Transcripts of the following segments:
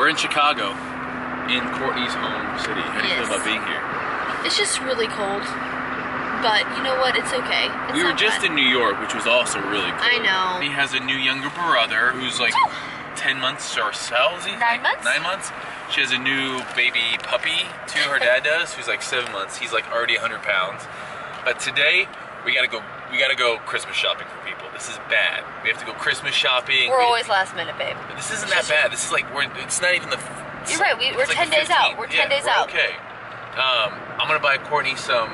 We're in Chicago, in Courtney's home city. How do you Yes. feel about being here? It's just really cold. But you know what? It's okay. It's we were just bad. in New York, which was also really cool. I know. He has a new younger brother who's like 10 months or so. Nine months? Nine months. She has a new baby puppy, too, her dad does, who's like seven months. He's like already 100 pounds. But today, we gotta go, we gotta go Christmas shopping for people. This is bad. We have to go Christmas shopping. We're We- always last minute, babe. This isn't that bad. This is like, we're, it's not even the. You're right, we- we're it's 10 the days out. We're 10 Yeah, days we're out. Okay. Um, I'm gonna buy Courtney some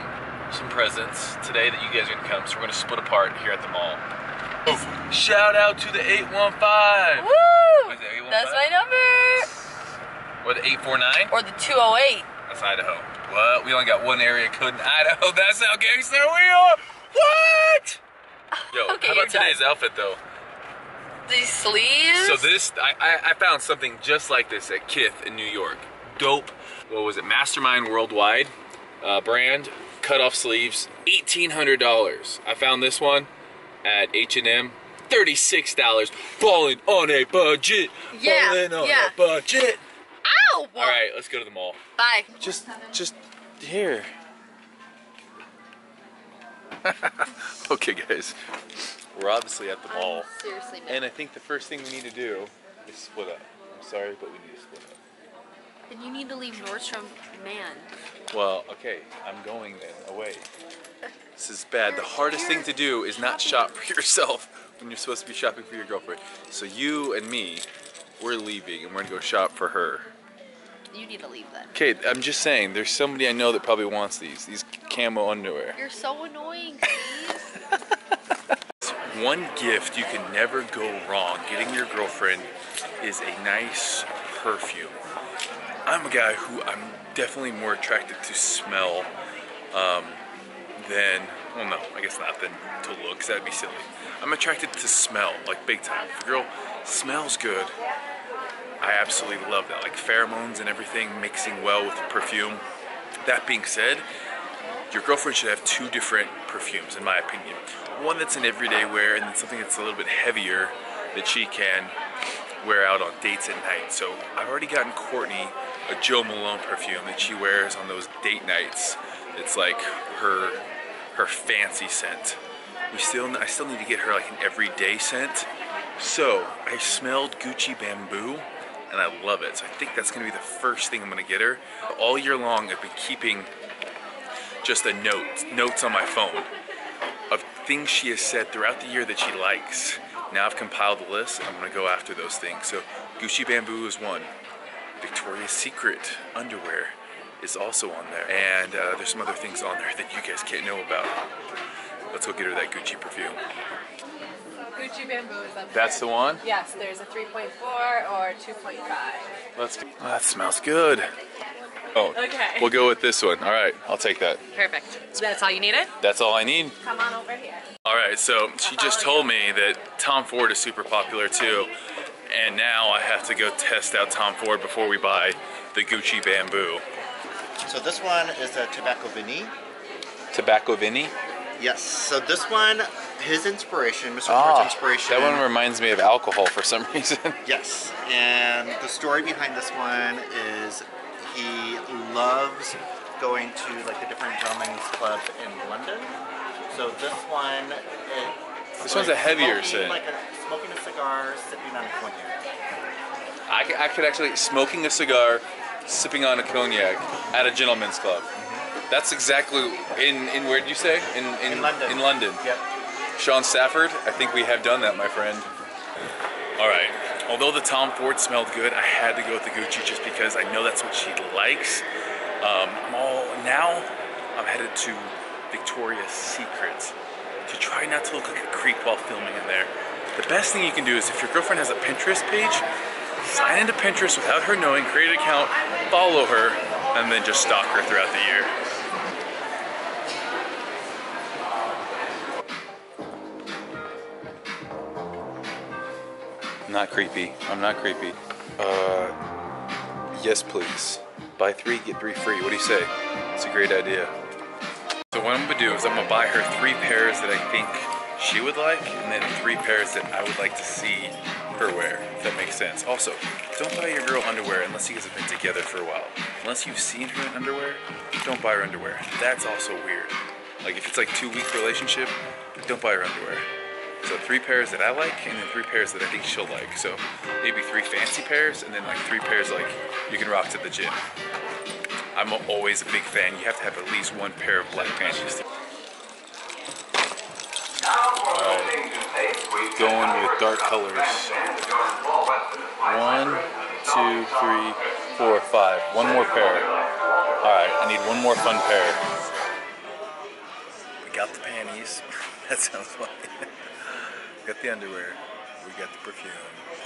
some presents today that you guys are gonna come. So we're gonna split apart here at the mall. Oh, shout out to the 815 Woo! What is 815? That's my number. or the 849. Or the 208. That's Idaho. What? We only got one area code in Idaho. That's how gangster we are. What? Yo, Okay, how about today's done. outfit though? These sleeves. So this, I, I, I found something just like this at Kith in New York. Dope. What was it? Mastermind Worldwide uh, brand. Cut off sleeves. Eighteen hundred dollars. I found this one at H and M. Thirty-six dollars. Balling on a budget. Yeah, Balling on yeah. a budget. Ow! All right, let's go to the mall. Bye. Just, just here. okay, guys. We're obviously at the mall. Seriously, And I think the first thing we need to do is split up. I'm sorry, but we need to split up. Then you need to leave Nordstrom, man. Well, okay, I'm going then, away. This is bad. The hardest thing to do is not shop for yourself when you're supposed to be shopping for your girlfriend. So you and me, we're leaving and we're gonna go shop for her. You need to leave then. Okay, I'm just saying, there's somebody I know that probably wants these, these camo underwear. You're so annoying. One gift you can never go wrong getting your girlfriend is a nice perfume. I'm a guy who I'm definitely more attracted to smell um, than, well, no, I guess not than to looks. That'd be silly. I'm attracted to smell, like big time. If a girl smells good, I absolutely love that. Like pheromones and everything mixing well with the perfume. That being said, your girlfriend should have two different perfumes, in my opinion. One that's an everyday wear, and then something that's a little bit heavier that she can wear out on dates at night. So I've already gotten Courtney a Jo Malone perfume that she wears on those date nights. It's like her her fancy scent. We still I still need to get her like an everyday scent. So I smelled Gucci Bamboo and I love it. So I think that's gonna be the first thing I'm gonna get her. All year long I've been keeping just a note, notes on my phone of things she has said throughout the year that she likes. Now I've compiled the list. I'm gonna go after those things. So Gucci Bamboo is one. Victoria's Secret underwear is also on there, and uh, there's some other things on there that you guys can't know about. Let's go get her that Gucci perfume. Gucci Bamboo is up That's the one. Yes, there's a 3.4 or 2.5. Let's. That smells good. Oh, Okay. We'll go with this one. All right, I'll take that. Perfect. So That's all you needed? That's all I need. Come on over here. All right, so she just told me that Tom Ford is super popular too, and now I have to go test out Tom Ford before we buy the Gucci Bamboo. So this one is a tobacco Vinny. Tobacco Vinny? Yes. So this one, his inspiration, Mr. Ford's Ah, inspiration. that one reminds me of alcohol for some reason. Yes. And the story behind this one is he loves going to like the different drumming clubs in London. So this one, This one's a heavier smoking, scent. Like a, smoking a cigar, sipping on a cognac. I could actually smoking a cigar, sipping on a cognac at a gentleman's club. Mm-hmm. That's exactly in in where did you say in in, In London. In London. Yep. Sean Stafford, I think we have done that, my friend. All right. Although the Tom Ford smelled good, I had to go with the Gucci just because I know that's what she likes. Um, I'm all now. I'm headed to Victoria's Secret to try not to look like a creep while filming in there. The best thing you can do is if your girlfriend has a Pinterest page, sign into Pinterest without her knowing, create an account, follow her, and then just stalk her throughout the year. Not creepy. I'm not creepy. Uh, yes, please. Buy three, get three free. What do you say? It's a great idea. So what I'm gonna do is I'm gonna buy her three pairs that I think she would like, and then three pairs that I would like to see her wear. If that makes sense. Also, don't buy your girl underwear unless you guys have been together for a while. Unless you've seen her in underwear, don't buy her underwear. That's also weird. Like if it's like two week relationship, don't buy her underwear. So three pairs that I like, and then three pairs that I think she'll like. So maybe three fancy pairs, and then like three pairs like you can rock to the gym. I'm always a big fan. You have to have at least one pair of black panties. Going with dark colors. One, two, three, four, five. One more pair. Alright, I need one more fun pair. We got the panties. that sounds funny. Got the underwear. We got the perfume.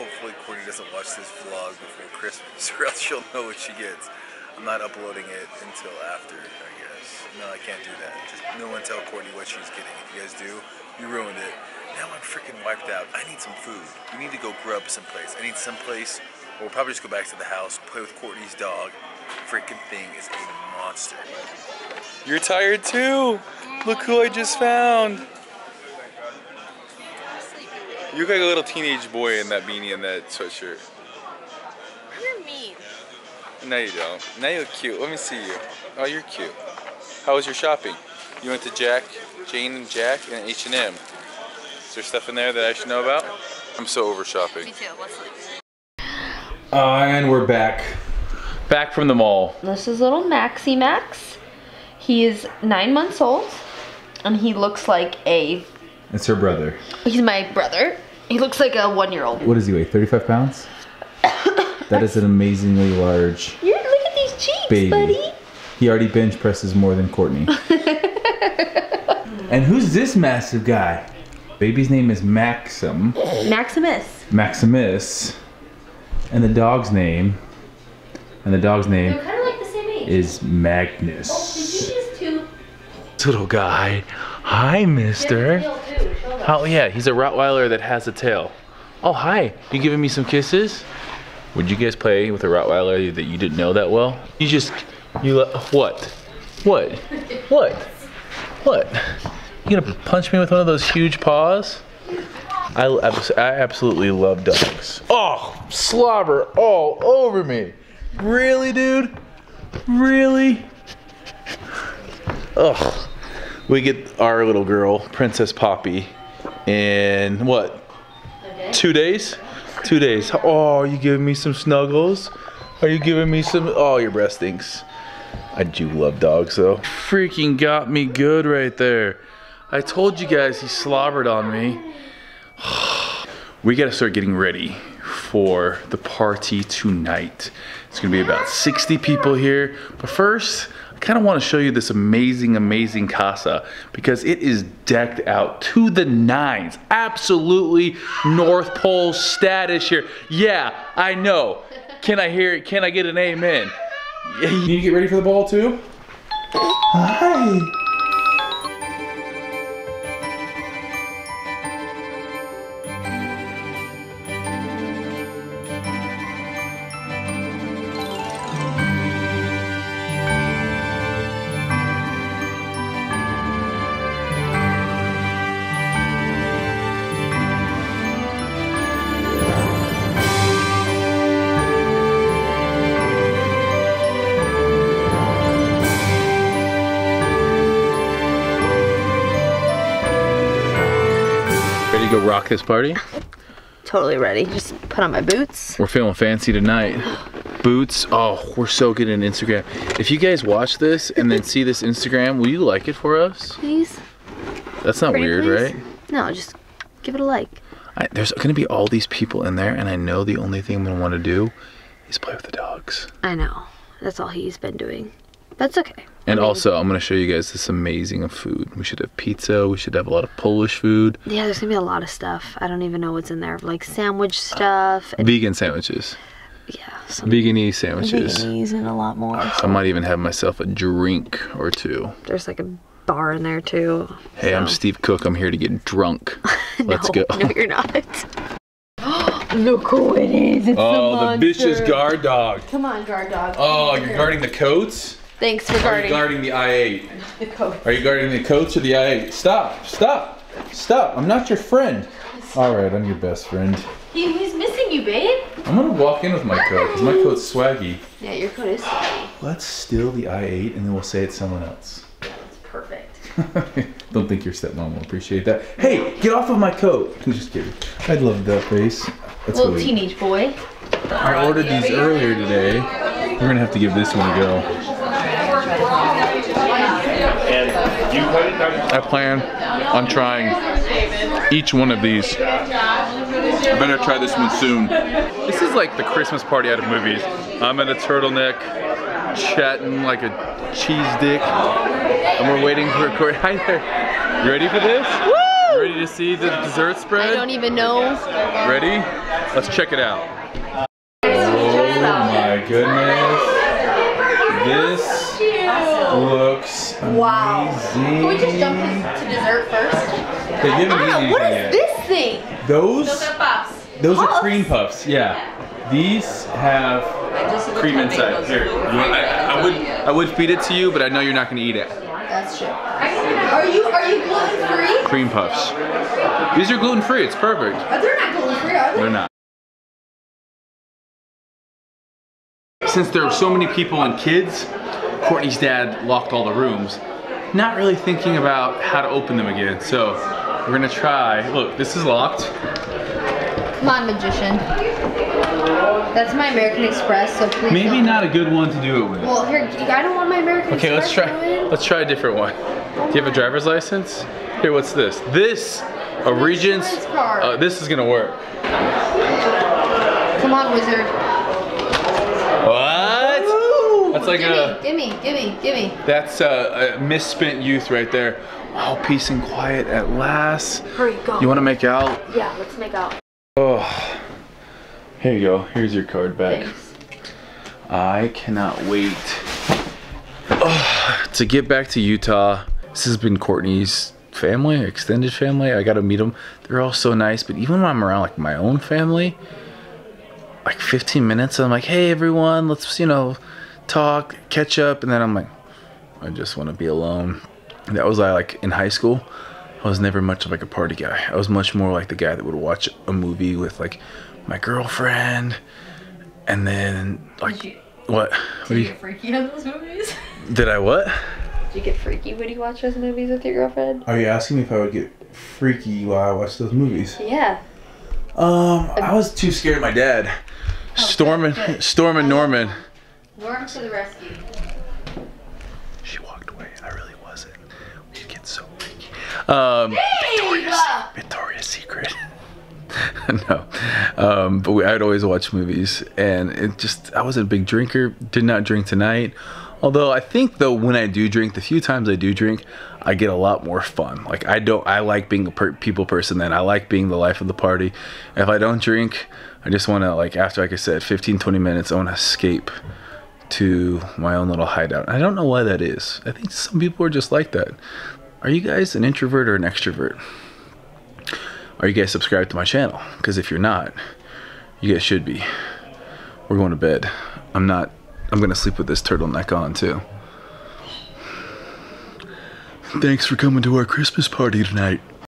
Hopefully Courtney doesn't watch this vlog before Christmas or else she'll know what she gets. I'm not uploading it until after, I guess. No, I can't do that. Just no one tell Courtney what she's getting. If you guys do, you ruined it. Now I'm freaking wiped out. I need some food. We need to go grub someplace. I need someplace, or we'll probably just go back to the house, play with Courtney's dog. Freaking thing is a monster. You're tired too. Look who I just found. You look like a little teenage boy in that beanie and that sweatshirt. You're mean. No, you don't. Now you look cute. Let me see you. Oh, you're cute. How was your shopping? You went to Jack, Janie and Jack, and H&M. Is there stuff in there that I should know about? I'm so over shopping. Me too. Let's. Uh, and we're back. Back from the mall. This is little Maxie Max. He is nine months old, and he looks like a. It's her brother. He's my brother. He looks like a one-year-old. What does he weigh? 35 pounds? that is an amazingly large You're, look at these cheeks, baby. buddy. He already bench presses more than Courtney. and who's this massive guy? Baby's name is Maxim. Maximus. Maximus. And the dog's name. And the dog's name They're kind of like the is Magnus. Oh, did you just two? Little guy. Hi, mister. Oh, yeah, he's a Rottweiler that has a tail. Oh, hi. You giving me some kisses? Would you guys play with a Rottweiler that you didn't know that well? You just, you, what? What? What? What? You gonna punch me with one of those huge paws? I, I absolutely love dogs. Oh, slobber all over me. Really, dude? Really? Ugh. We get our little girl, Princess Poppy, in what? Two days? Two days. Oh, are you giving me some snuggles? Are you giving me some? Oh, your breast stinks. I do love dogs though. Freaking got me good right there. I told you guys he slobbered on me. We gotta start getting ready for the party tonight. It's gonna be about 60 people here. But first, I kinda wanna show you this amazing, amazing casa because it is decked out to the nines. Absolutely North Pole status here. Yeah, I know. Can I hear it? Can I get an amen? You need to get ready for the ball too? Hi. Ready to go rock this party? Totally ready. Just put on my boots. We're feeling fancy tonight. Boots. Oh, we're so good in Instagram. If you guys watch this and then see this Instagram, will you like it for us? Please. That's not Pretty weird, please? right? No, just give it a like. I, there's gonna be all these people in there, and I know the only thing I'm gonna want to do is play with the dogs. I know. That's all he's been doing. That's okay. And I mean, also, I'm gonna show you guys this amazing food. We should have pizza. We should have a lot of Polish food, Yeah, there's gonna be a lot of stuff. I don't even know what's in there. Like sandwich stuff and vegan sandwiches, yeah, some veganese sandwiches. veganies and a lot more. I might even have myself a drink or two. There's like a bar in there too. Hey, I'm Steve Cook. I'm here to get drunk. Let's no, go. No, you're not. Look who it is. It's Oh, the vicious monster. guard dog. Come on, guard dog. Oh, you're guarding the coats? Thanks for guarding. Are you guarding guarding the I-8? the coat. Are you guarding the coats or the I-8? Stop, stop, stop. I'm not your friend. All right, I'm your best friend. He, he's missing you, babe. I'm gonna walk in with my coat because my coat's swaggy. Yeah, your coat is swaggy. Let's steal the I-8 and then we'll say it's someone else. That's perfect. Don't think your stepmom will appreciate that. Hey, get off of my coat. I'm just kidding. I love that face. Let's Little teenage boy. I ordered oh, these earlier today. We're gonna have to give this one a go. I plan on trying each one of these. I better try this one soon. This is like the Christmas party out of movies. I'm in a turtleneck, chatting like a cheese dick, and we're waiting for a Corey. Hi there. You ready for this? You ready to see the dessert spread? I don't even know. Ready? Let's check it out. Oh my goodness. This looks amazing. Wow. Can we just jump to dessert first? They haven't Ah, eaten what anything is yet. this thing? Those, are Puffs. those are cream puffs, yeah. These have cream inside. Here, you want, I, I would, I would feed it to you, but I know you're not gonna eat it. That's true. Are you are you gluten free? Cream puffs. These are gluten free. It's perfect. They're not gluten free, are they? They're not. Since there are so many people and kids, Courtney's dad locked all the rooms, not really thinking about how to open them again. So we're gonna try. Look, this is locked. Come on, magician. That's my American Express, so please. Maybe don't- not a good one to do it with. Well, here, I don't want my American Okay, let's try. Let's try a different one. Do you have a driver's license? Here, what's this? This, a Regents. Uh, this is gonna work. Come on, wizard. What? That's like gimme, a. gimme, gimme, gimme. That's a, a misspent youth right there. Oh, peace and quiet at last. Hurry, go. You want to make out? Yeah, let's make out. Oh, here you go. Here's your card back. Thanks. I cannot wait oh, to get back to Utah. This has been Courtney's family, extended family. I got to meet them. They're all so nice. But even when I'm around like my own family, like 15 minutes, I'm like, hey everyone, let's you know talk, catch up, and then I'm like, I just want to be alone. And that was I like in high school. I was never much of like a party guy. I was much more like the guy that would watch a movie with like my girlfriend, and then like you, what? What did you you? get freaky on those movies? Did I what? Did you get freaky when you watch those movies with your girlfriend? Are you asking me if I would get freaky while I watch those movies? Yeah. Um, I was too scared of my dad. Storm and Oh, good, good. Storm and Norman. Norm to the rescue. She walked away. I really wasn't. We get so freaky. Um, Victoria's, Victoria's Secret. no, um, but we, I'd always watch movies, and it just I wasn't a big drinker. Did not drink tonight. Although I think though when I do drink, the few times I do drink, I get a lot more fun. Like I don't, I like being a per- people person. Then I like being the life of the party. If I don't drink, I just want to like after like I said, 15, 20 minutes, I want to escape to my own little hideout. I don't know why that is. I think some people are just like that. Are you guys an introvert or an extrovert? Are you guys subscribed to my channel? Because if you're not, you guys should be. We're going to bed. I'm not. I'm gonna sleep with this turtleneck on too. Thanks for coming to our Christmas party tonight.